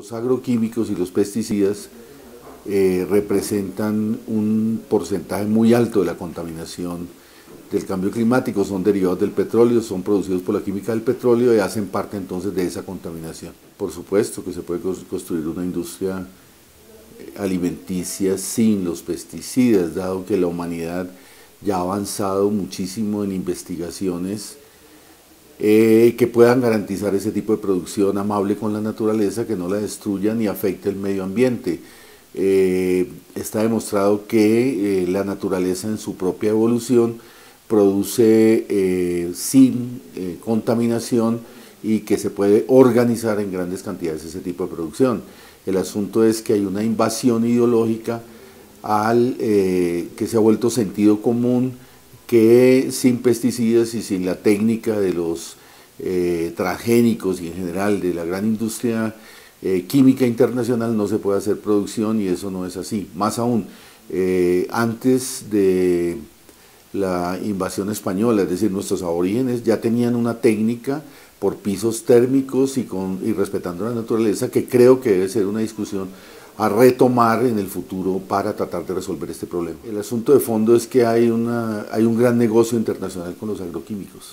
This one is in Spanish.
Los agroquímicos y los pesticidas eh, representan un porcentaje muy alto de la contaminación del cambio climático, son derivados del petróleo, son producidos por la química del petróleo y hacen parte entonces de esa contaminación. Por supuesto que se puede construir una industria eh, alimenticia sin los pesticidas, dado que la humanidad ya ha avanzado muchísimo en investigaciones eh, que puedan garantizar ese tipo de producción amable con la naturaleza, que no la destruya ni afecte el medio ambiente. Eh, está demostrado que eh, la naturaleza en su propia evolución produce sin contaminación y que se puede organizar en grandes cantidades ese tipo de producción. El asunto es que hay una invasión ideológica al que se ha vuelto sentido común, que sin pesticidas y sin la técnica de los eh, transgénicos y en general de la gran industria eh, química internacional no se puede hacer producción y eso no es así. Más aún, eh, antes de la invasión española, es decir, nuestros aborígenes ya tenían una técnica por pisos térmicos y, con, y respetando la naturaleza que creo que debe ser una discusión a retomar en el futuro para tratar de resolver este problema. El asunto de fondo es que hay, una, hay un gran negocio internacional con los agroquímicos.